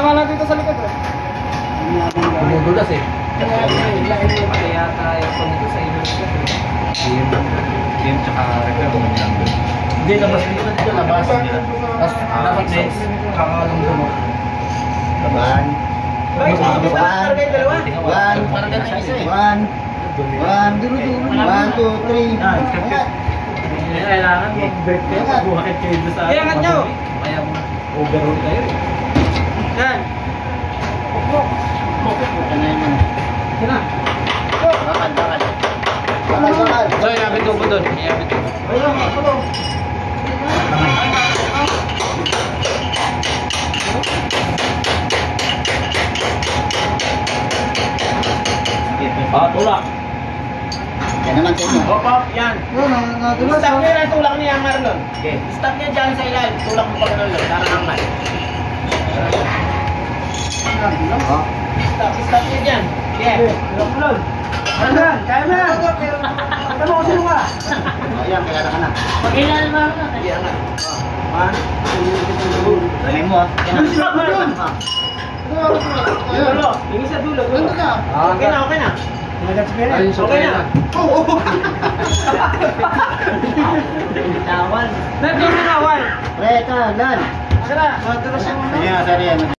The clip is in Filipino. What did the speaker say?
dito sa likod. eh. Bumudulas eh. Kaya tayo kung dito sa inyo. Game. Game tsaka repair kung ano. Hindi, labas dito na dito, labas. Tapos dapat next, kakalong mo. Kita One. kayo dalawa? One. Parang ganun isa. One. One. Dulo, dulo. One, two, three. Angat. Kailangan mag-break kayo. Bumakit kayo sa... Kaya nyo! Kaya mo, overall kayo eh. Doon. Inabit. Ayun, ako. Ah, tulak. Yan naman. Hop, hop, yan. Yun, ang nadulas. Stop nyo na tulak niya, Marlon. Okay. Stop niya dyan sa ilalim. Tulak mo pa ganun lang. Para aman. Oh. Stop, stop niya dyan. Okay. Tulak mo lang. Ayan, kaya mo yan. Ano ko sino ka? Oh, yan, kaya na ka na. Mag-ilan mo na. Yan na. Two, Lamay mo ah. Na. Stop mo. Ah. Yung dulo. Yung isa dulo. dulo. Ano ka? Okay na, okay na. Okay kaya na. na. Tawan. Nagdinawan. Pre, ito, lan. Sira. Ayan, sorry.